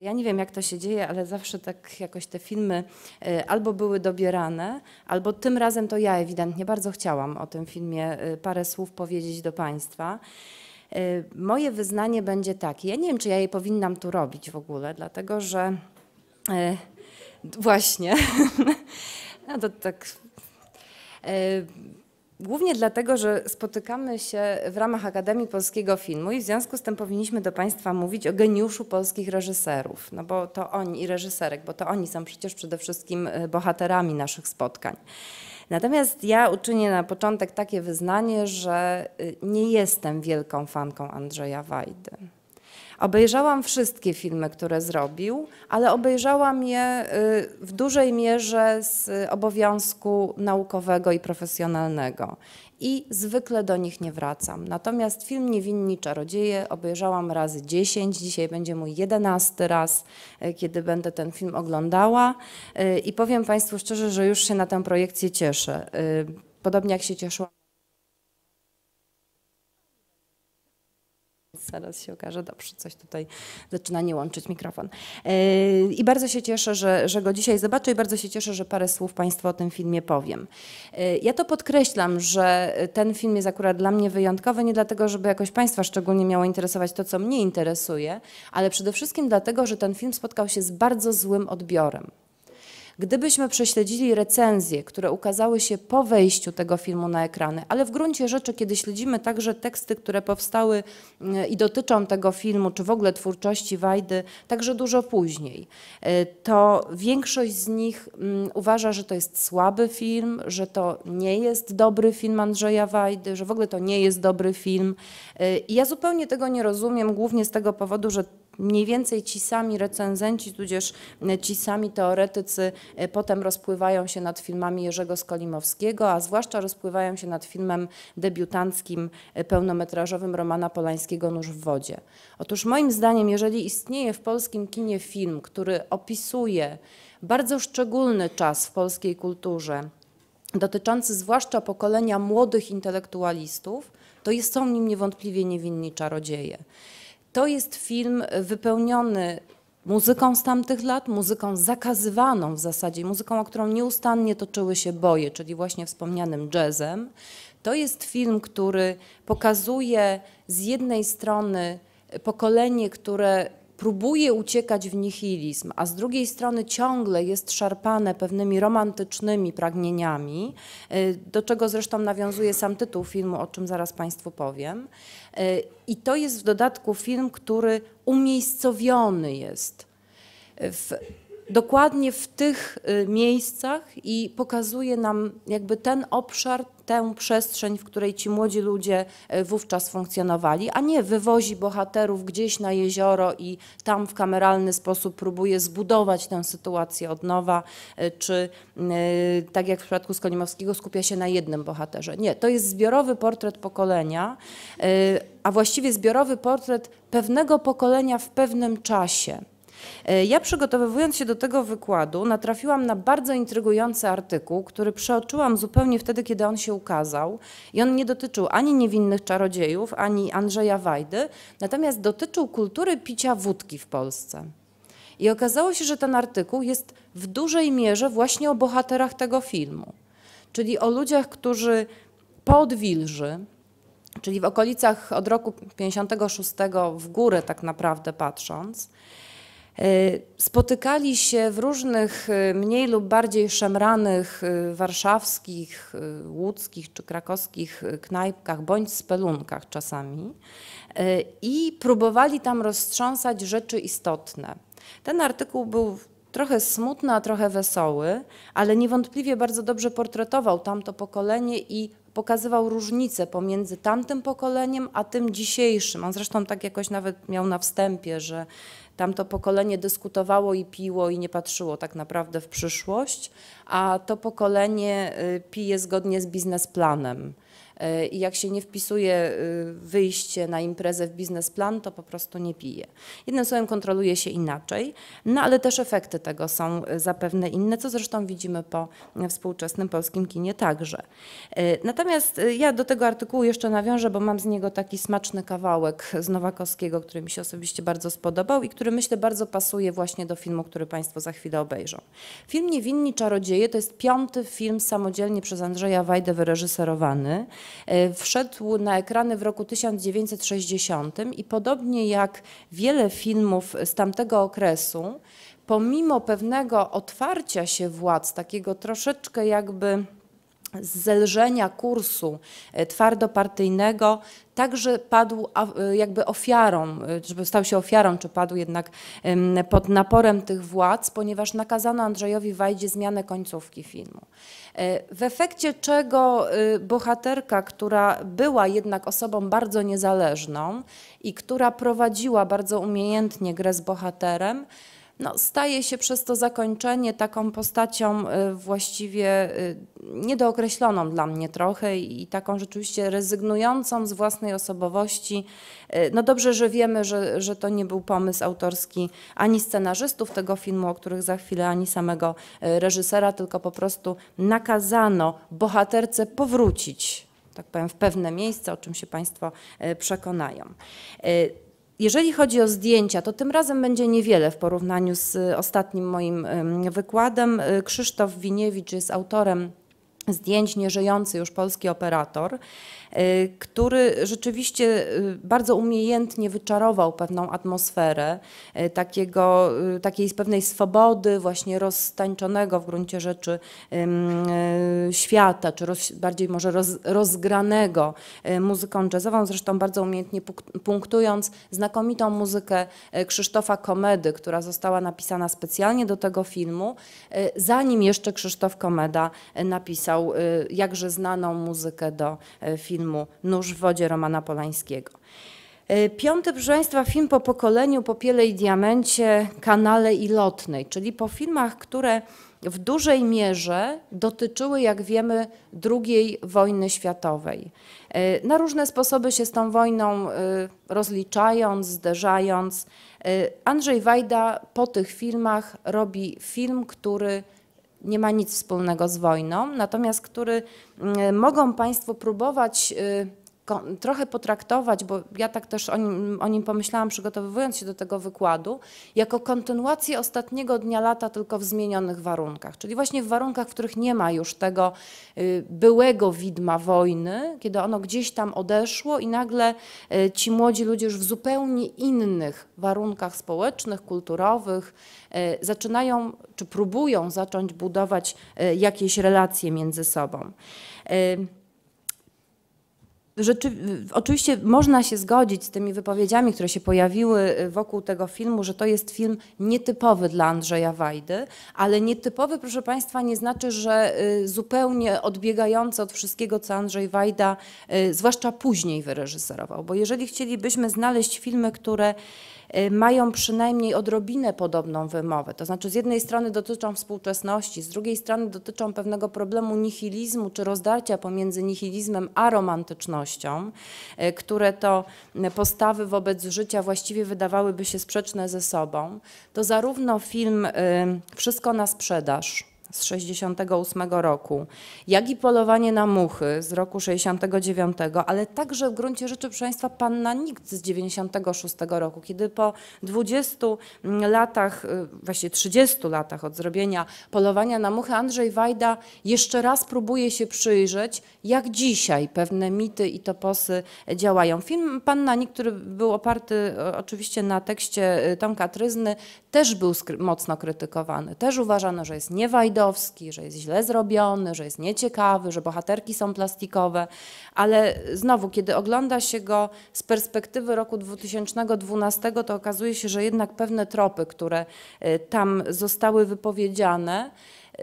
Ja nie wiem, jak to się dzieje, ale zawsze tak jakoś te filmy y, albo były dobierane, albo tym razem to ja ewidentnie bardzo chciałam o tym filmie y, parę słów powiedzieć do Państwa. Y, Moje wyznanie będzie takie. Ja nie wiem, czy ja jej powinnam tu robić w ogóle, dlatego że właśnie. no to tak. Głównie dlatego, że spotykamy się w ramach Akademii Polskiego Filmu i w związku z tym powinniśmy do Państwa mówić o geniuszu polskich reżyserów, no bo to oni i reżyserek, bo to oni są przecież przede wszystkim y, bohaterami naszych spotkań. Natomiast ja uczynię na początek takie wyznanie, że y, nie jestem wielką fanką Andrzeja Wajdy. Obejrzałam wszystkie filmy, które zrobił, ale obejrzałam je y, w dużej mierze z obowiązku naukowego i profesjonalnego. I zwykle do nich nie wracam. Natomiast film Niewinni Czarodzieje obejrzałam razy 10. Dzisiaj będzie mój jedenasty raz, y, kiedy będę ten film oglądała. Y, I powiem Państwu szczerze, że już się na tę projekcję cieszę. Podobnie jak się cieszyłam. Zaraz się okaże, dobrze, coś tutaj zaczyna nie łączyć mikrofon. Yy, I bardzo się cieszę, że, że go dzisiaj zobaczę i bardzo się cieszę, że parę słów Państwu o tym filmie powiem. Yy, Ja to podkreślam, że ten film jest akurat dla mnie wyjątkowy, nie dlatego, żeby jakoś Państwa szczególnie miało interesować to, co mnie interesuje, ale przede wszystkim dlatego, że ten film spotkał się z bardzo złym odbiorem. Gdybyśmy prześledzili recenzje, które ukazały się po wejściu tego filmu na ekrany, ale w gruncie rzeczy, kiedy śledzimy także teksty, które powstały mm, i dotyczą tego filmu, czy w ogóle twórczości Wajdy, także dużo później, y, to większość z nich mm, uważa, że to jest słaby film, że to nie jest dobry film Andrzeja Wajdy, że w ogóle to nie jest dobry film. Y, I ja zupełnie tego nie rozumiem, głównie z tego powodu, że mniej więcej ci sami recenzenci, tudzież e, ci sami teoretycy e, potem rozpływają się nad filmami Jerzego Skolimowskiego, a zwłaszcza rozpływają się nad filmem debiutanckim e, pełnometrażowym Romana Polańskiego Nóż w wodzie. Otóż moim zdaniem, jeżeli istnieje w polskim kinie film, który opisuje bardzo szczególny czas w polskiej kulturze, dotyczący zwłaszcza pokolenia młodych intelektualistów, to jest, są nim niewątpliwie niewinni czarodzieje. To jest film wypełniony muzyką z tamtych lat, muzyką zakazywaną w zasadzie, muzyką, o którą nieustannie toczyły się boje, czyli właśnie wspomnianym jazzem. To jest film, który pokazuje z jednej strony pokolenie, które próbuje uciekać w nihilizm, a z drugiej strony ciągle jest szarpane pewnymi romantycznymi pragnieniami, y, do czego zresztą nawiązuje sam tytuł filmu, o czym zaraz Państwu powiem. Y, I to jest w dodatku film, który umiejscowiony jest w, dokładnie w tych y, miejscach i pokazuje nam jakby ten obszar, tę przestrzeń, w której ci młodzi ludzie y, wówczas funkcjonowali, a nie wywozi bohaterów gdzieś na jezioro i tam w kameralny sposób próbuje zbudować tę sytuację od nowa, y, czy tak jak w przypadku Skolimowskiego skupia się na jednym bohaterze. Nie, to jest zbiorowy portret pokolenia, a właściwie zbiorowy portret pewnego pokolenia w pewnym czasie. E, ja przygotowując się do tego wykładu natrafiłam na bardzo intrygujący artykuł, który przeoczyłam zupełnie wtedy, kiedy on się ukazał i on nie dotyczył ani niewinnych czarodziejów, ani Andrzeja Wajdy, natomiast dotyczył kultury picia wódki w Polsce. I okazało się, że ten artykuł jest w dużej mierze właśnie o bohaterach tego filmu, czyli o ludziach, którzy po odwilży, czyli w okolicach od roku 56 w górę tak naprawdę patrząc, spotykali się w różnych e, mniej lub bardziej szemranych e, warszawskich, łódzkich czy krakowskich knajpkach bądź spelunkach czasami i próbowali tam roztrząsać rzeczy istotne. Ten artykuł był trochę smutny, a trochę wesoły, ale niewątpliwie bardzo dobrze portretował tamto pokolenie i pokazywał różnicę pomiędzy tamtym pokoleniem a tym dzisiejszym. On zresztą tak jakoś nawet miał na wstępie, że tamto pokolenie dyskutowało i piło i nie patrzyło tak naprawdę w przyszłość, a to pokolenie y, pije zgodnie z biznesplanem. E, i jak się nie wpisuje y, wyjście na imprezę w biznesplan, to po prostu nie pije. Jednym słowem kontroluje się inaczej, no ale też efekty tego są y, zapewne inne, co zresztą widzimy po współczesnym polskim kinie także. E, natomiast y, ja do tego artykułu jeszcze nawiążę, bo mam z niego taki smaczny kawałek z Nowakowskiego, który mi się osobiście bardzo spodobał i który myślę bardzo pasuje właśnie do filmu, który Państwo za chwilę obejrzą. Film Niewinni Czarodzieje to jest piąty film samodzielnie przez Andrzeja Wajdę wyreżyserowany. E, wszedł na ekrany w roku 1960 i podobnie jak wiele filmów z tamtego okresu, pomimo pewnego otwarcia się władz, takiego troszeczkę jakby zelżenia kursu e, twardopartyjnego także padł e, jakby ofiarą, e, żeby stał się ofiarą, czy padł jednak pod naporem tych władz, ponieważ nakazano Andrzejowi Wajdzie zmianę końcówki filmu. W efekcie czego bohaterka, która była jednak osobą bardzo niezależną i która prowadziła bardzo umiejętnie grę z bohaterem, no, staje się przez to zakończenie taką postacią y, właściwie y, niedookreśloną dla mnie trochę i taką rzeczywiście rezygnującą z własnej osobowości. Y, no dobrze, że wiemy, że, że to nie był pomysł autorski ani scenarzystów tego filmu, o których za chwilę, ani samego reżysera, tylko po prostu nakazano bohaterce powrócić tak powiem, w pewne miejsce, o czym się Państwo przekonają. Jeżeli chodzi o zdjęcia, to tym razem będzie niewiele w porównaniu z ostatnim moim wykładem. Krzysztof Winiewicz jest autorem zdjęć, nieżyjący już polski operator. Y, który rzeczywiście y, bardzo umiejętnie wyczarował pewną atmosferę y, takiego, takiej pewnej swobody, właśnie roztańczonego w gruncie rzeczy świata, czy roz, bardziej może roz, rozgranego muzyką jazzową, zresztą bardzo umiejętnie punktując znakomitą muzykę Krzysztofa Komedy, która została napisana specjalnie do tego filmu, zanim jeszcze Krzysztof Komeda napisał jakże znaną muzykę do filmu filmu Nóż w wodzie Romana Polańskiego. E, piąty, proszę Państwa, film po pokoleniu Popiele i Diamencie, Kanale i Lotnej, czyli po filmach, które w dużej mierze dotyczyły, jak wiemy, II wojny światowej. Na różne sposoby się z tą wojną rozliczając, zderzając. Andrzej Wajda po tych filmach robi film, który nie ma nic wspólnego z wojną, natomiast który mm, mogą Państwo próbować y, trochę potraktować, bo ja tak też o nim, o nim pomyślałam, przygotowując się do tego wykładu, jako kontynuację ostatniego dnia lata, tylko w zmienionych warunkach. Czyli właśnie w warunkach, w których nie ma już tego y, byłego widma wojny, kiedy ono gdzieś tam odeszło i nagle y, ci młodzi ludzie już w zupełnie innych warunkach społecznych, kulturowych y, zaczynają, czy próbują zacząć budować jakieś relacje między sobą. Rzeczy, oczywiście można się zgodzić z tymi wypowiedziami, które się pojawiły y, wokół tego filmu, że to jest film nietypowy dla Andrzeja Wajdy, ale nietypowy, proszę Państwa, nie znaczy, że y, zupełnie odbiegający od wszystkiego, co Andrzej Wajda, y, zwłaszcza później wyreżyserował. Bo jeżeli chcielibyśmy znaleźć filmy, które mają przynajmniej odrobinę podobną wymowę. To znaczy z jednej strony dotyczą współczesności, z drugiej strony dotyczą pewnego problemu nihilizmu czy rozdarcia pomiędzy nihilizmem a romantycznością, y, które to postawy wobec życia właściwie wydawałyby się sprzeczne ze sobą. To zarówno film y, Wszystko na sprzedaż, z 68 roku, jak i polowanie na muchy z roku 69, ale także w gruncie rzeczy, proszę Państwa, Panna Nikt z 96 roku, kiedy po 20 latach, y, właściwie 30 latach od zrobienia polowania na muchy, Andrzej Wajda jeszcze raz próbuje się przyjrzeć, jak dzisiaj pewne mity i toposy działają. Film Panna Nikt, który był oparty y, oczywiście na tekście y, Tomka Tryzny, też był mocno krytykowany. Też uważano, że jest niewajdowy, że jest źle zrobiony, że jest nieciekawy, że bohaterki są plastikowe, ale znowu, kiedy ogląda się go z perspektywy roku 2012, to okazuje się, że jednak pewne tropy, które y, tam zostały wypowiedziane,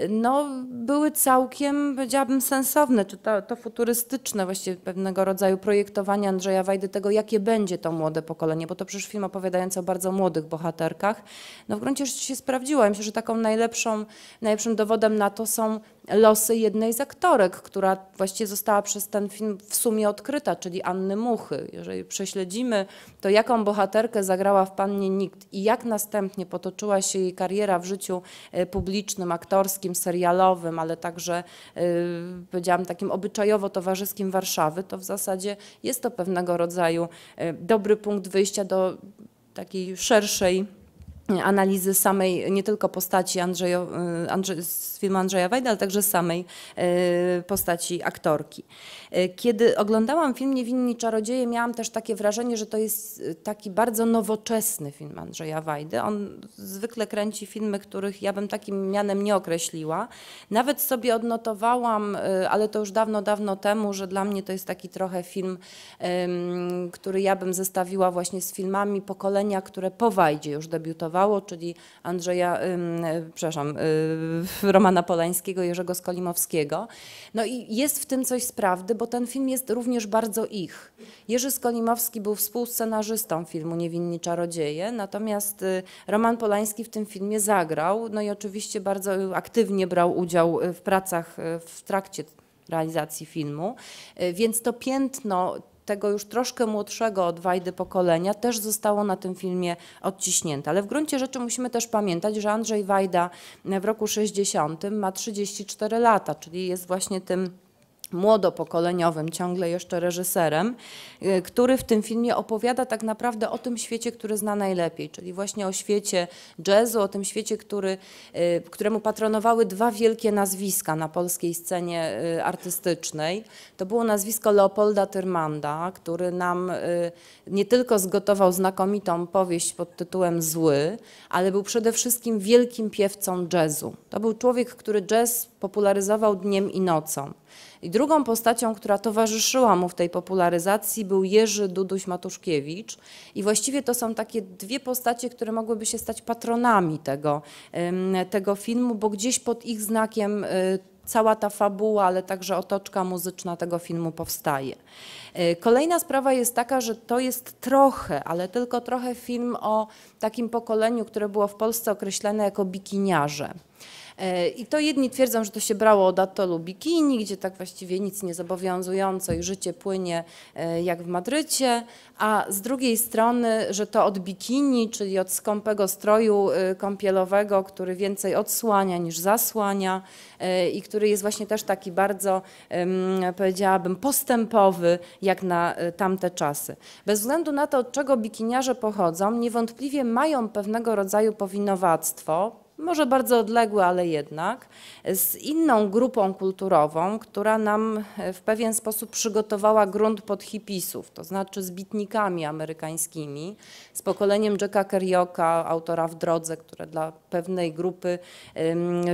no, były całkiem, powiedziałabym, sensowne, czy to, to futurystyczne właściwie pewnego rodzaju projektowanie Andrzeja Wajdy tego, jakie będzie to młode pokolenie, bo to przecież film opowiadający o bardzo młodych bohaterkach. No w gruncie rzeczy się sprawdziło. Ja myślę, że taką najlepszą, najlepszym dowodem na to są losy jednej z aktorek, która właściwie została przez ten film w sumie odkryta, czyli Anny Muchy. Jeżeli prześledzimy to, jaką bohaterkę zagrała w Pannie Nikt i jak następnie potoczyła się jej kariera w życiu e, publicznym, aktorskim, serialowym, ale także, e, powiedziałam, takim obyczajowo-towarzyskim Warszawy, to w zasadzie jest to pewnego rodzaju e, dobry punkt wyjścia do takiej szerszej analizy samej, nie tylko postaci Andrzejo, y, z filmu Andrzeja Wajda, ale także samej y, postaci aktorki. Y, kiedy oglądałam film Niewinni Czarodzieje, miałam też takie wrażenie, że to jest taki bardzo nowoczesny film Andrzeja Wajdy. On zwykle kręci filmy, których ja bym takim mianem nie określiła. Nawet sobie odnotowałam, ale to już dawno, dawno temu, że dla mnie to jest taki trochę film, który ja bym zestawiła właśnie z filmami pokolenia, które po Wajdzie już debiutowało czyli Andrzeja, przepraszam, y, Romana Polańskiego, Jerzego Skolimowskiego. No i jest w tym coś z prawdy, bo ten film jest również bardzo ich. Jerzy Skolimowski był współscenarzystą filmu Niewinni Czarodzieje, natomiast y, Roman Polański w tym filmie zagrał, no i oczywiście bardzo aktywnie brał udział w pracach w trakcie realizacji filmu, y, więc to piętno tego już troszkę młodszego od Wajdy pokolenia też zostało na tym filmie odciśnięte. Ale w gruncie rzeczy musimy też pamiętać, że Andrzej Wajda w roku 60 ma 34 lata, czyli jest właśnie tym młodopokoleniowym, ciągle jeszcze reżyserem, y, który w tym filmie opowiada tak naprawdę o tym świecie, który zna najlepiej, czyli właśnie o świecie jazzu, o tym świecie, który, y, któremu patronowały dwa wielkie nazwiska na polskiej scenie y, artystycznej. To było nazwisko Leopolda Tyrmanda, który nam nie tylko zgotował znakomitą powieść pod tytułem Zły, ale był przede wszystkim wielkim piewcą jazzu. To był człowiek, który jazz popularyzował dniem i nocą. I drugą postacią, która towarzyszyła mu w tej popularyzacji był Jerzy Duduś-Matuszkiewicz. I właściwie to są takie dwie postacie, które mogłyby się stać patronami tego, tego filmu, bo gdzieś pod ich znakiem y, cała ta fabuła, ale także otoczka muzyczna tego filmu powstaje. Y, kolejna sprawa jest taka, że to jest trochę, ale tylko trochę film o takim pokoleniu, które było w Polsce określane jako bikiniarze. E, I to jedni twierdzą, że to się brało od atolu Bikini, gdzie tak właściwie nic nie zobowiązująco i życie płynie e, jak w Madrycie, a z drugiej strony, że to od bikini, czyli od skąpego stroju e, kąpielowego, który więcej odsłania niż zasłania i który jest właśnie też taki bardzo, powiedziałabym, postępowy jak na tamte czasy. Bez względu na to, od czego bikiniarze pochodzą, niewątpliwie mają pewnego rodzaju powinowactwo, może bardzo odległy, ale jednak, z inną grupą kulturową, która nam e, w pewien sposób przygotowała grunt pod hipisów, to znaczy z bitnikami amerykańskimi, z pokoleniem Jacka Kerrioka, autora W drodze, które dla pewnej grupy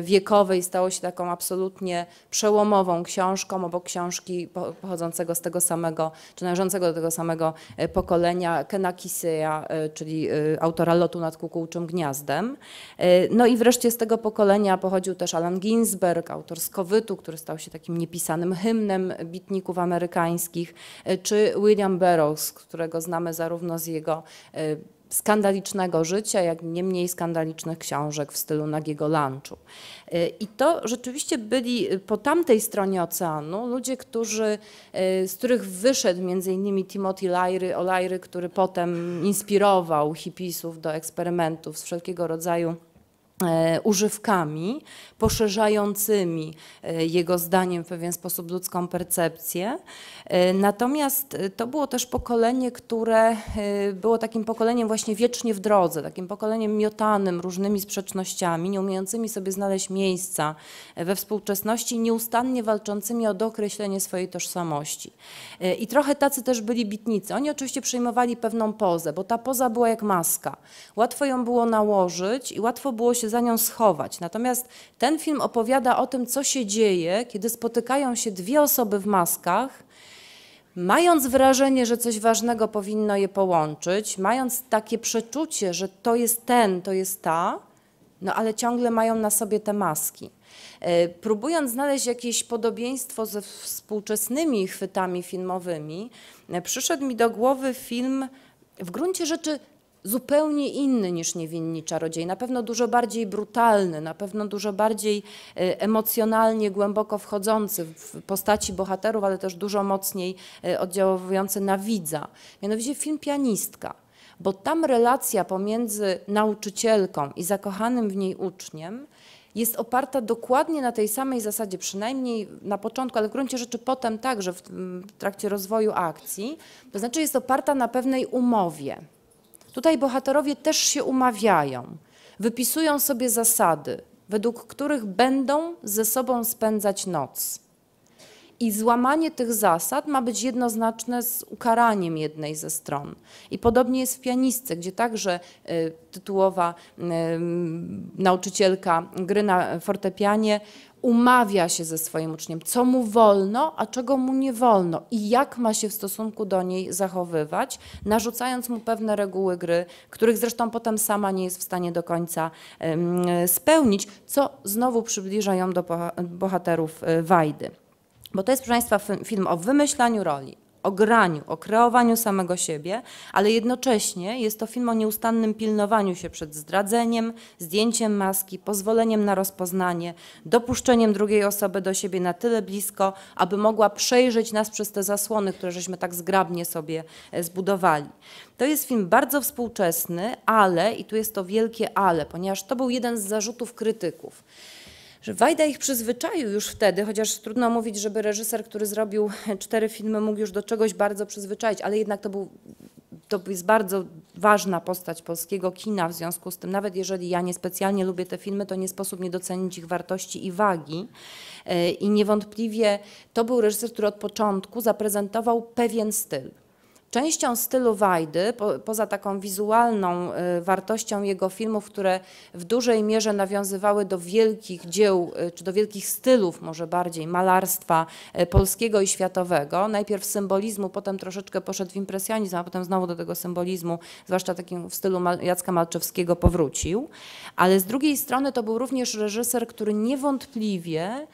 wiekowej stało się taką absolutnie przełomową książką, obok książki pochodzącego z tego samego, czy należącego do tego samego e, pokolenia Kena Kiseya, e, czyli autora Lotu nad kukułczym gniazdem. No i wreszcie z tego pokolenia pochodził też Alan Ginsberg, autor Skowytu, który stał się takim niepisanym hymnem bitników amerykańskich, e, czy William Burroughs, którego znamy zarówno z jego e, skandalicznego życia, jak nie mniej skandalicznych książek w stylu nagiego lunchu. E, I to rzeczywiście byli po tamtej stronie oceanu ludzie, którzy, z których wyszedł między innymi Timothy Leary, O'Leary, który potem inspirował hipisów do eksperymentów z wszelkiego rodzaju używkami poszerzającymi e, jego zdaniem w pewien sposób ludzką percepcję. E, natomiast to było też pokolenie, które było takim pokoleniem właśnie wiecznie w drodze, takim pokoleniem miotanym różnymi sprzecznościami, nie umiejącymi sobie znaleźć miejsca we współczesności, nieustannie walczącymi o dookreślenie swojej tożsamości. I trochę tacy też byli bitnicy. Oni oczywiście przyjmowali pewną pozę, bo ta poza była jak maska. Łatwo ją było nałożyć i łatwo było się za nią schować. Natomiast ten film opowiada o tym, co się dzieje, kiedy spotykają się dwie osoby w maskach, mając wrażenie, że coś ważnego powinno je połączyć, mając takie przeczucie, że to jest ten, to jest ta, no ale ciągle mają na sobie te maski. E, próbując znaleźć jakieś podobieństwo ze współczesnymi chwytami filmowymi, e, przyszedł mi do głowy film w gruncie rzeczy zupełnie inny niż niewinni czarodziej, na pewno dużo bardziej brutalny, na pewno dużo bardziej e, emocjonalnie głęboko wchodzący w postaci bohaterów, ale też dużo mocniej e, oddziałujący na widza. Mianowicie film Pianistka, bo tam relacja pomiędzy nauczycielką i zakochanym w niej uczniem jest oparta dokładnie na tej samej zasadzie, przynajmniej na początku, ale w gruncie rzeczy potem także w trakcie rozwoju akcji, to znaczy jest oparta na pewnej umowie. Tutaj bohaterowie też się umawiają, wypisują sobie zasady, według których będą ze sobą spędzać noc. I złamanie tych zasad ma być jednoznaczne z ukaraniem jednej ze stron. I podobnie jest w pianistce, gdzie także y, tytułowa y, nauczycielka gry na fortepianie umawia się ze swoim uczniem, co mu wolno, a czego mu nie wolno i jak ma się w stosunku do niej zachowywać, narzucając mu pewne reguły gry, których zresztą potem sama nie jest w stanie do końca spełnić, co znowu przybliża ją do bohaterów y, Wajdy. Bo to jest, proszę Państwa, film o wymyślaniu roli, o graniu, o kreowaniu samego siebie, ale jednocześnie jest to film o nieustannym pilnowaniu się przed zdradzeniem, zdjęciem maski, pozwoleniem na rozpoznanie, dopuszczeniem drugiej osoby do siebie na tyle blisko, aby mogła przejrzeć nas przez te zasłony, które żeśmy tak zgrabnie sobie e, zbudowali. To jest film bardzo współczesny, ale, i tu jest to wielkie ale, ponieważ to był jeden z zarzutów krytyków że Wajda ich przyzwyczaił już wtedy, chociaż trudno mówić, żeby reżyser, który zrobił cztery filmy, mógł już do czegoś bardzo przyzwyczaić, ale jednak to był to jest bardzo ważna postać polskiego kina, w związku z tym, nawet jeżeli ja niespecjalnie lubię te filmy, to nie sposób nie docenić ich wartości i wagi. E, I niewątpliwie to był reżyser, który od początku zaprezentował pewien styl. Częścią stylu Wajdy, po, poza taką wizualną y, wartością jego filmów, które w dużej mierze nawiązywały do wielkich dzieł, y, czy do wielkich stylów może bardziej, malarstwa y, polskiego i światowego, najpierw symbolizmu, potem troszeczkę poszedł w impresjonizm, a potem znowu do tego symbolizmu, zwłaszcza takim w stylu Jacka Malczewskiego powrócił, ale z drugiej strony to był również reżyser, który niewątpliwie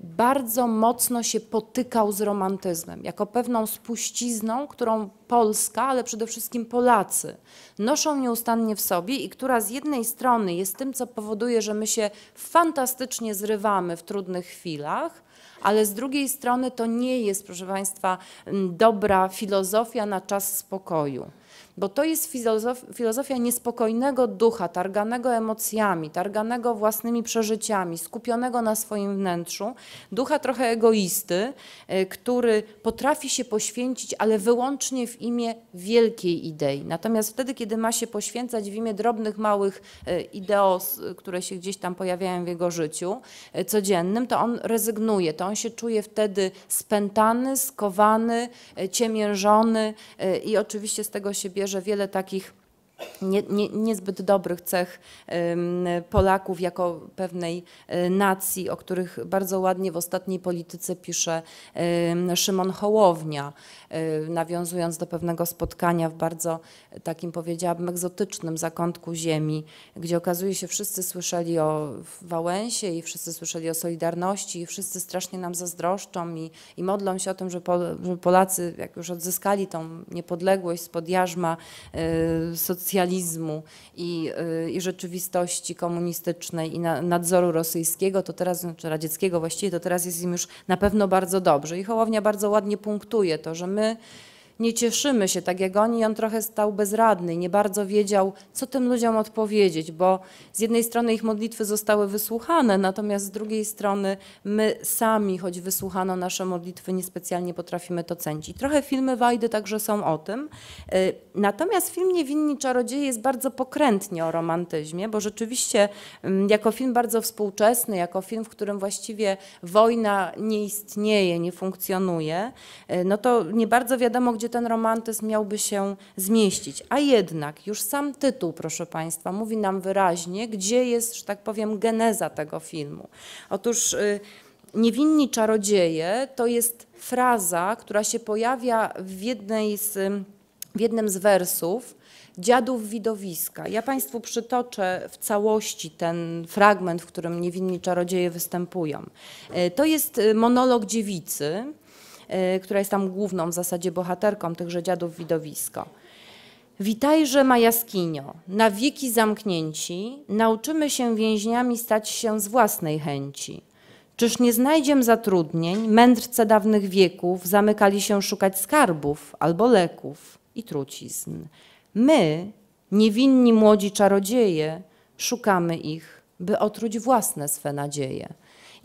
bardzo mocno się potykał z romantyzmem, jako pewną spuścizną, którą Polska, ale przede wszystkim Polacy noszą nieustannie w sobie i która z jednej strony jest tym, co powoduje, że my się fantastycznie zrywamy w trudnych chwilach, ale z drugiej strony to nie jest, proszę Państwa, dobra filozofia na czas spokoju bo to jest filozofia niespokojnego ducha, targanego emocjami, targanego własnymi przeżyciami, skupionego na swoim wnętrzu, ducha trochę egoisty, e, który potrafi się poświęcić, ale wyłącznie w imię wielkiej idei. Natomiast wtedy, kiedy ma się poświęcać w imię drobnych, małych e, ideos, które się gdzieś tam pojawiają w jego życiu e, codziennym, to on rezygnuje, to on się czuje wtedy spętany, skowany, ciemiężony i oczywiście z tego się bierze że wiele takich nie, nie, niezbyt dobrych cech Polaków jako pewnej e, nacji, o których bardzo ładnie w ostatniej polityce pisze Szymon Hołownia, e, nawiązując do pewnego spotkania w bardzo takim powiedziałabym egzotycznym zakątku ziemi, gdzie okazuje się wszyscy słyszeli o Wałęsie i wszyscy słyszeli o Solidarności i wszyscy strasznie nam zazdroszczą i, i modlą się o tym, że, Polacy jak już odzyskali tą niepodległość spod jarzma e, socjalizmu i, y, i rzeczywistości komunistycznej i na, nadzoru rosyjskiego, to teraz, radzieckiego właściwie, to teraz jest im już na pewno bardzo dobrze. I Hołownia bardzo ładnie punktuje to, że my nie cieszymy się tak jak oni. On trochę stał bezradny, nie bardzo wiedział, co tym ludziom odpowiedzieć, bo z jednej strony ich modlitwy zostały wysłuchane, natomiast z drugiej strony my sami, choć wysłuchano nasze modlitwy, niespecjalnie potrafimy to cenić. I trochę filmy Wajdy także są o tym. Y, natomiast film Niewinni Czarodzieje jest bardzo pokrętnie o romantyzmie, bo rzeczywiście mm, jako film bardzo współczesny, jako film, w którym właściwie wojna nie istnieje, nie funkcjonuje, y, no to nie bardzo wiadomo, gdzie gdzie ten romantyzm miałby się zmieścić. A jednak już sam tytuł, proszę Państwa, mówi nam wyraźnie, gdzie jest, że tak powiem, geneza tego filmu. Otóż y, Niewinni czarodzieje to jest fraza, która się pojawia w, jednej z, w jednym z wersów Dziadów Widowiska. Ja Państwu przytoczę w całości ten fragment, w którym niewinni czarodzieje występują. Y, to jest y, monolog dziewicy, która jest tam główną w zasadzie bohaterką tychże dziadów widowisko. Witajże ma jaskinio, na wieki zamknięci, nauczymy się więźniami stać się z własnej chęci. Czyż nie znajdziem zatrudnień, mędrce dawnych wieków zamykali się szukać skarbów albo leków i trucizn. My, niewinni młodzi czarodzieje, szukamy ich, by otruć własne swe nadzieje.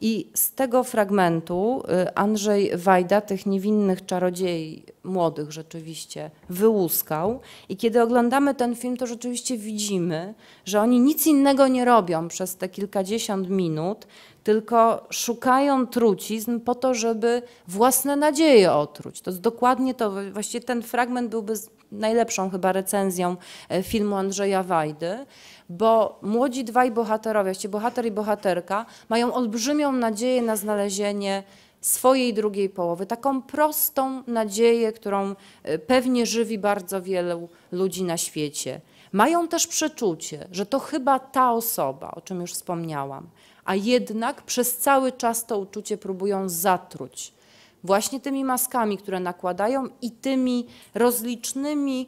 I z tego fragmentu y, Andrzej Wajda tych niewinnych czarodziei, młodych rzeczywiście, wyłuskał. I kiedy oglądamy ten film, to rzeczywiście widzimy, że oni nic innego nie robią przez te kilkadziesiąt minut, tylko szukają trucizn po to, żeby własne nadzieje otruć. To jest dokładnie to, właściwie ten fragment byłby najlepszą chyba recenzją e, filmu Andrzeja Wajdy, bo młodzi dwaj bohaterowie, właściwie bohater i bohaterka, mają olbrzymią nadzieję na znalezienie swojej drugiej połowy. Taką prostą nadzieję, którą e, pewnie żywi bardzo wielu ludzi na świecie. Mają też przeczucie, że to chyba ta osoba, o czym już wspomniałam, a jednak przez cały czas to uczucie próbują zatruć. Właśnie tymi maskami, które nakładają i tymi rozlicznymi,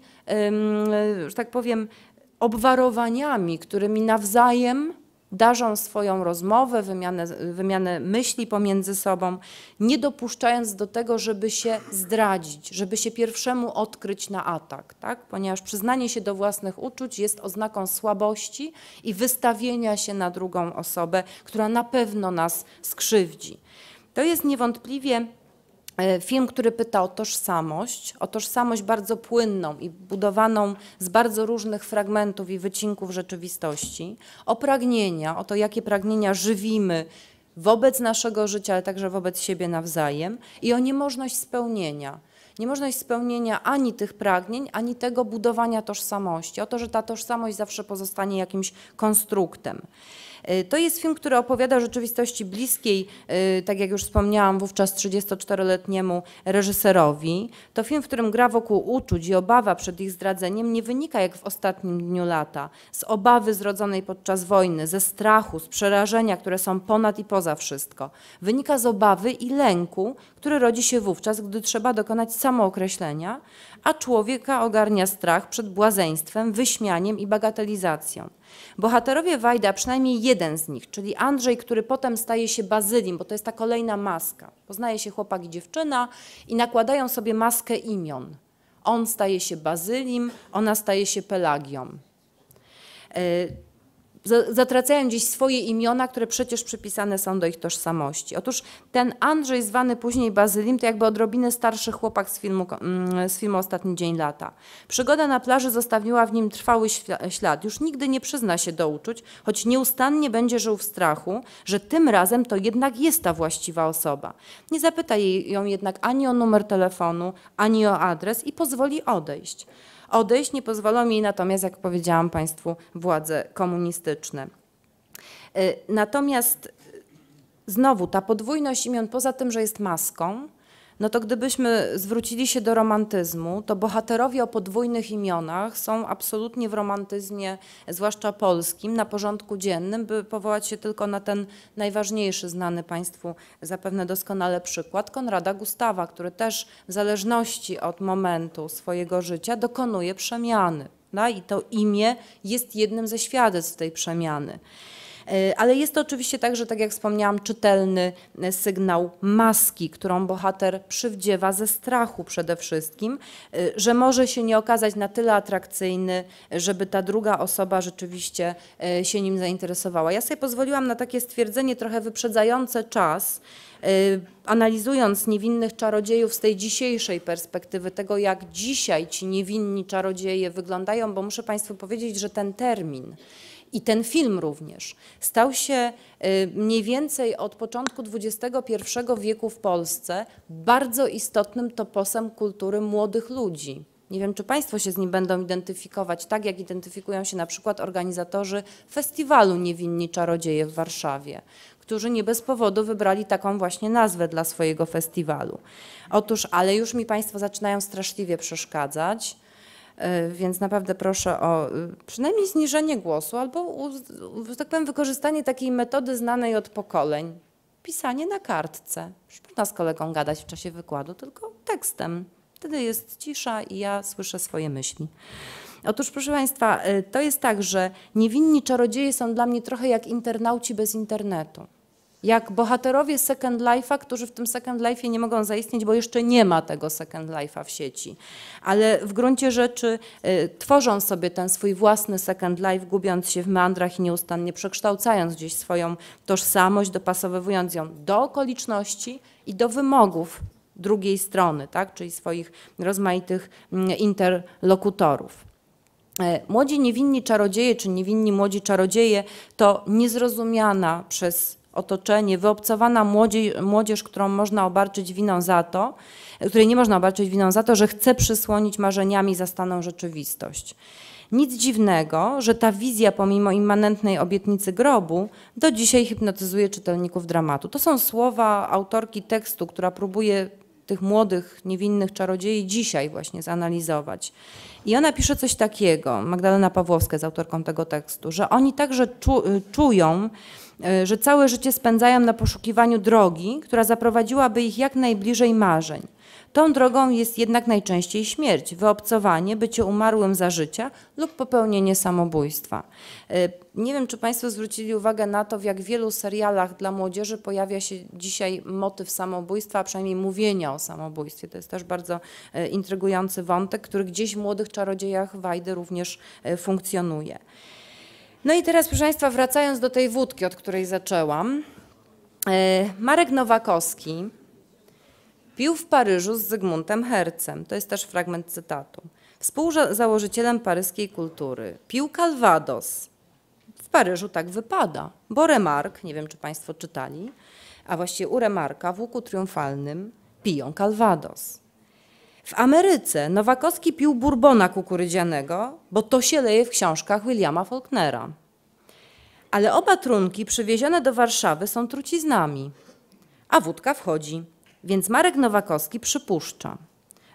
że tak powiem, obwarowaniami, którymi nawzajem darzą swoją rozmowę, wymianę, wymianę myśli pomiędzy sobą, nie dopuszczając do tego, żeby się zdradzić, żeby się pierwszemu odkryć na atak, tak? ponieważ przyznanie się do własnych uczuć jest oznaką słabości i wystawienia się na drugą osobę, która na pewno nas skrzywdzi. To jest niewątpliwie film, który pyta o tożsamość, o tożsamość bardzo płynną i budowaną z bardzo różnych fragmentów i wycinków rzeczywistości, o pragnienia, o to, jakie pragnienia żywimy wobec naszego życia, ale także wobec siebie nawzajem i o niemożność spełnienia. Niemożność spełnienia ani tych pragnień, ani tego budowania tożsamości, o to, że ta tożsamość zawsze pozostanie jakimś konstruktem. E, to jest film, który opowiada o rzeczywistości bliskiej, e, tak jak już wspomniałam, wówczas 34-letniemu reżyserowi. To film, w którym gra wokół uczuć i obawa przed ich zdradzeniem nie wynika jak w ostatnim dniu lata, z obawy zrodzonej podczas wojny, ze strachu, z przerażenia, które są ponad i poza wszystko. Wynika z obawy i lęku, który rodzi się wówczas, gdy trzeba dokonać samookreślenia, a człowieka ogarnia strach przed błazeństwem, wyśmianiem i bagatelizacją. Bohaterowie Wajda, przynajmniej jeden z nich, czyli Andrzej, który potem staje się Bazylim, bo to jest ta kolejna maska. Poznaje się chłopak i dziewczyna i nakładają sobie maskę imion. On staje się Bazylim, ona staje się Pelagią. Zatracają gdzieś swoje imiona, które przecież przypisane są do ich tożsamości. Otóż ten Andrzej, zwany później Bazylim, to jakby odrobinę starszy chłopak z filmu, mm, z filmu Ostatni Dzień Lata. Przygoda na plaży zostawiła w nim trwały ślad. Już nigdy nie przyzna się do uczuć, choć nieustannie będzie żył w strachu, że tym razem to jednak jest ta właściwa osoba. Nie zapyta jej ją jednak ani o numer telefonu, ani o adres i pozwoli odejść. Odejść nie pozwolą jej natomiast, jak powiedziałam Państwu, władze komunistyczne. Y, natomiast znowu ta podwójność imion, poza tym, że jest maską, no to gdybyśmy zwrócili się do romantyzmu, to bohaterowie o podwójnych imionach są absolutnie w romantyzmie, zwłaszcza polskim, na porządku dziennym, by powołać się tylko na ten najważniejszy, znany Państwu zapewne doskonale przykład, Konrada Gustawa, który też w zależności od momentu swojego życia dokonuje przemiany. No I to imię jest jednym ze świadectw tej przemiany. E, ale jest to oczywiście także, tak jak wspomniałam, czytelny e, sygnał maski, którą bohater przywdziewa ze strachu przede wszystkim, e, że może się nie okazać na tyle atrakcyjny, żeby ta druga osoba rzeczywiście się nim zainteresowała. Ja sobie pozwoliłam na takie stwierdzenie trochę wyprzedzające czas, analizując niewinnych czarodziejów z tej dzisiejszej perspektywy, tego jak dzisiaj ci niewinni czarodzieje wyglądają, bo muszę Państwu powiedzieć, że ten termin i ten film również stał się y, mniej więcej od początku XXI wieku w Polsce bardzo istotnym toposem kultury młodych ludzi. Nie wiem, czy Państwo się z nim będą identyfikować, tak jak identyfikują się na przykład organizatorzy festiwalu Niewinni Czarodzieje w Warszawie, którzy nie bez powodu wybrali taką właśnie nazwę dla swojego festiwalu. Otóż, ale już mi Państwo zaczynają straszliwie przeszkadzać. E, więc naprawdę proszę o y, przynajmniej zniżenie głosu albo, tak powiem, wykorzystanie takiej metody znanej od pokoleń. Pisanie na kartce. Można z kolegą gadać w czasie wykładu, tylko tekstem. Wtedy jest cisza i ja słyszę swoje myśli. Otóż, proszę Państwa, to jest tak, że niewinni czarodzieje są dla mnie trochę jak internauci bez internetu jak bohaterowie Second Life'a, którzy w tym Second Life'ie nie mogą zaistnieć, bo jeszcze nie ma tego Second Life'a w sieci. Ale w gruncie rzeczy y, tworzą sobie ten swój własny Second Life, gubiąc się w meandrach i nieustannie przekształcając gdzieś swoją tożsamość, dopasowywując ją do okoliczności i do wymogów drugiej strony, tak? czyli swoich rozmaitych mm, interlokutorów. E, młodzi niewinni czarodzieje, czy niewinni młodzi czarodzieje to niezrozumiana przez otoczenie, wyobcowana młodzież, młodzież, którą można obarczyć winą za to, której nie można obarczyć winą za to, że chce przysłonić marzeniami zastaną rzeczywistość. Nic dziwnego, że ta wizja, pomimo immanentnej obietnicy grobu, do dzisiaj hipnotyzuje czytelników dramatu. To są słowa autorki tekstu, która próbuje tych młodych, niewinnych czarodziei dzisiaj właśnie zanalizować. I ona pisze coś takiego, Magdalena Pawłowska jest autorką tego tekstu, że oni także czu, czują, że całe życie spędzają na poszukiwaniu drogi, która zaprowadziłaby ich jak najbliżej marzeń. Tą drogą jest jednak najczęściej śmierć, wyobcowanie, bycie umarłym za życia lub popełnienie samobójstwa. E, nie wiem, czy Państwo zwrócili uwagę na to, w jak wielu serialach dla młodzieży pojawia się dzisiaj motyw samobójstwa, a przynajmniej mówienia o samobójstwie. To jest też bardzo e, intrygujący wątek, który gdzieś w młodych czarodziejach Wajdy również funkcjonuje. No i teraz, proszę Państwa, wracając do tej wódki, od której zaczęłam. E, Marek Nowakowski pił w Paryżu z Zygmuntem Hercem. To jest też fragment cytatu. Współzałożycielem paryskiej kultury. Pił Calvados. W Paryżu tak wypada, bo Remark, nie wiem czy Państwo czytali, a właściwie u Remarka w łuku triumfalnym piją Calvados. W Ameryce Nowakowski pił bourbona kukurydzianego, bo to się leje w książkach Williama Faulknera. Ale oba trunki przywiezione do Warszawy są truciznami, a wódka wchodzi. Więc Marek Nowakowski przypuszcza,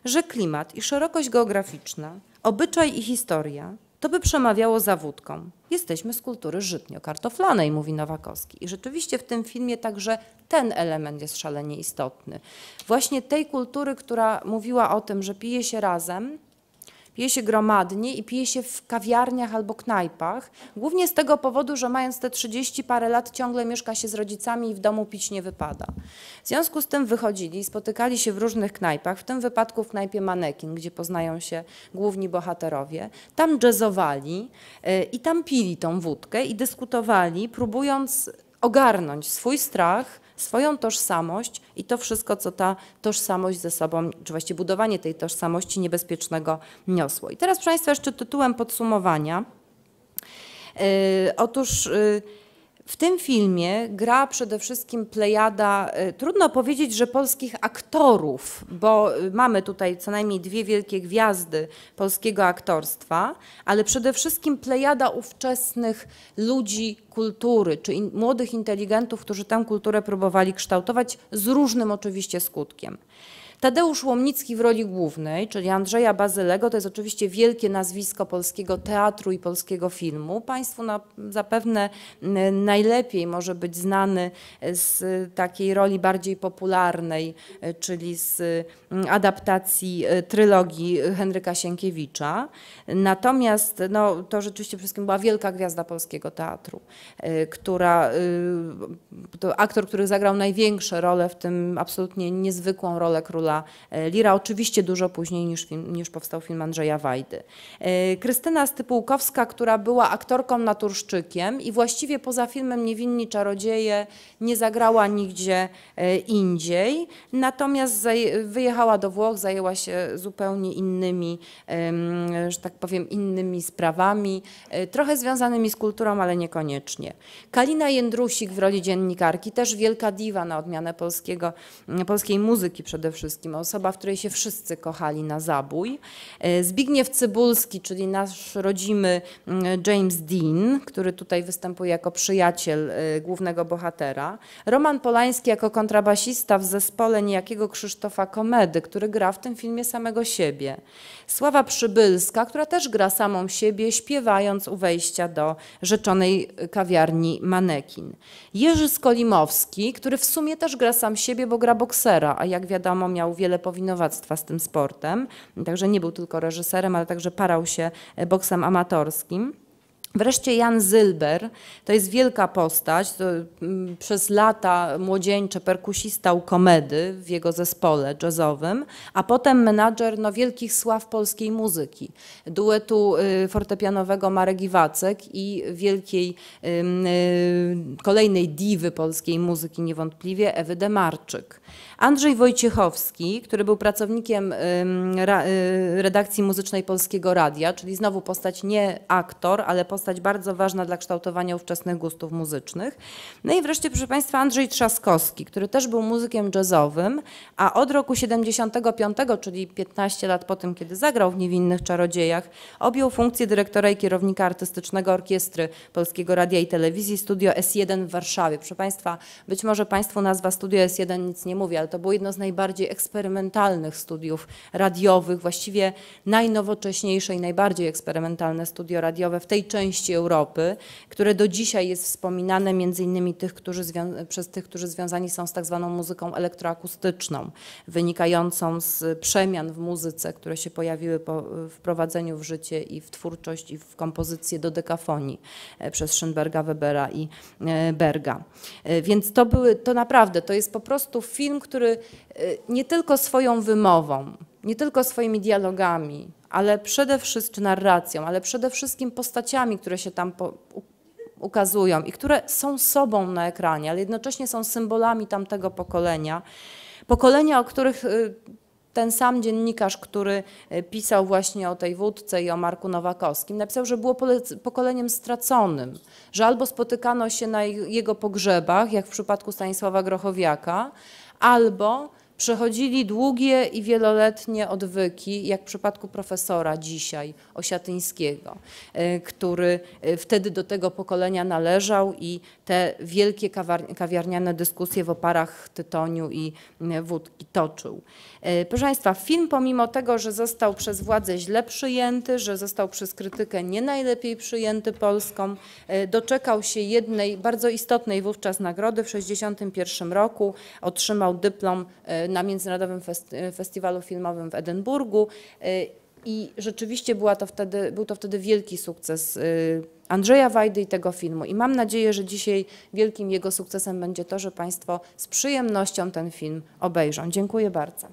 że klimat i szerokość geograficzna, obyczaj i historia to by przemawiało za wódką. Jesteśmy z kultury żytnio-kartoflanej, mówi Nowakowski. I rzeczywiście w tym filmie także ten element jest szalenie istotny. Właśnie tej kultury, która mówiła o tym, że pije się razem, pije się gromadnie i pije się w kawiarniach albo knajpach, głównie z tego powodu, że mając te 30 parę lat ciągle mieszka się z rodzicami i w domu pić nie wypada. W związku z tym wychodzili, spotykali się w różnych knajpach, w tym wypadku w knajpie Manekin, gdzie poznają się główni bohaterowie. Tam jazzowali y, i tam pili tą wódkę i dyskutowali, próbując ogarnąć swój strach, swoją tożsamość i to wszystko, co ta tożsamość ze sobą, czy właściwie budowanie tej tożsamości niebezpiecznego niosło. I teraz, proszę Państwa, jeszcze tytułem podsumowania. Yy, otóż yy, w tym filmie gra przede wszystkim plejada, y, trudno powiedzieć, że polskich aktorów, bo y, mamy tutaj co najmniej dwie wielkie gwiazdy polskiego aktorstwa, ale przede wszystkim plejada ówczesnych ludzi kultury, czy in, młodych inteligentów, którzy tę kulturę próbowali kształtować z różnym oczywiście skutkiem. Tadeusz Łomnicki w roli głównej, czyli Andrzeja Bazylego, to jest oczywiście wielkie nazwisko polskiego teatru i polskiego filmu. Państwu na, zapewne najlepiej może być znany z takiej roli bardziej popularnej, czyli z adaptacji e, trylogii Henryka Sienkiewicza. Natomiast no, to rzeczywiście wszystkim była wielka gwiazda polskiego teatru, e, która, e, to aktor, który zagrał największe role, w tym absolutnie niezwykłą rolę króla e, Lira, oczywiście dużo później niż, film, niż powstał film Andrzeja Wajdy. E, Krystyna Stypułkowska, która była aktorką naturszczykiem i właściwie poza filmem Niewinni Czarodzieje nie zagrała nigdzie e, indziej, natomiast wyjechała do Włoch, zajęła się zupełnie innymi, że tak powiem, innymi sprawami, trochę związanymi z kulturą, ale niekoniecznie. Kalina Jędrusik w roli dziennikarki, też wielka diwa na odmianę polskiego, polskiej muzyki przede wszystkim osoba, w której się wszyscy kochali na zabój. E, Zbigniew Cybulski, czyli nasz rodzimy mm, James Dean, który tutaj występuje jako przyjaciel e, głównego bohatera. Roman Polański jako kontrabasista w zespole niejakiego Krzysztofa Komedy, który gra w tym filmie samego siebie. Sława Przybylska, która też gra samą siebie, śpiewając u wejścia do rzeczonej kawiarni Manekin. Jerzy Skolimowski, który w sumie też gra sam siebie, bo gra boksera, a jak wiadomo miał miał wiele powinowactwa z tym sportem. Także nie był tylko reżyserem, ale także parał się boksem amatorskim. Wreszcie Jan Zylber, to jest wielka postać, mm, przez lata młodzieńcze perkusista u komedy w jego zespole jazzowym, a potem menadżer no, wielkich sław polskiej muzyki, duetu y, fortepianowego Marek Iwacek i wielkiej y, kolejnej diwy polskiej muzyki niewątpliwie Ewy Demarczyk. Andrzej Wojciechowski, który był pracownikiem redakcji muzycznej Polskiego Radia, czyli znowu postać nie aktor, ale postać bardzo ważna dla kształtowania ówczesnych gustów muzycznych. No i wreszcie, proszę Państwa, Andrzej Trzaskowski, który też był muzykiem jazzowym, a od roku 75, czyli 15 lat po tym, kiedy zagrał w Niewinnych Czarodziejach, objął funkcję dyrektora i kierownika artystycznego orkiestry Polskiego Radia i Telewizji Studio S1 w Warszawie. Proszę Państwa, być może Państwu nazwa Studio S1 nic nie mówi, ale to było jedno z najbardziej eksperymentalnych studiów radiowych, właściwie najnowocześniejsze i najbardziej eksperymentalne studio radiowe w tej części Europy, które do dzisiaj jest wspominane między innymi tych, którzy przez tych, którzy związani są z tak zwaną muzyką elektroakustyczną, wynikającą z przemian w muzyce, które się pojawiły po wprowadzeniu w życie i w twórczość i w kompozycję do dekafonii e, przez Schönberga, Webera i e, Berga. E, więc to były, to naprawdę, to jest po prostu film, który który y, nie tylko swoją wymową, nie tylko swoimi dialogami, ale przede wszystkim narracją, ale przede wszystkim postaciami, które się tam po, ukazują i które są sobą na ekranie, ale jednocześnie są symbolami tamtego pokolenia. Pokolenia, o których y, ten sam dziennikarz, który y, pisał właśnie o tej wódce i o Marku Nowakowskim, napisał, że było pokoleniem straconym, że albo spotykano się na jego pogrzebach, jak w przypadku Stanisława Grochowiaka, albo przechodzili długie i wieloletnie odwyki, jak w przypadku profesora dzisiaj Osiatyńskiego, e, który e, wtedy do tego pokolenia należał i te wielkie kawiarniane dyskusje w oparach tytoniu i wódki toczył. E, proszę Państwa, film pomimo tego, że został przez władze źle przyjęty, że został przez krytykę nie najlepiej przyjęty Polską, doczekał się jednej bardzo istotnej wówczas nagrody w 1961 roku, otrzymał dyplom na Międzynarodowym Festiwalu Filmowym w Edynburgu y, i rzeczywiście była to wtedy, był to wtedy wielki sukces y, Andrzeja Wajdy i tego filmu. I mam nadzieję, że dzisiaj wielkim jego sukcesem będzie to, że Państwo z przyjemnością ten film obejrzą. Dziękuję bardzo.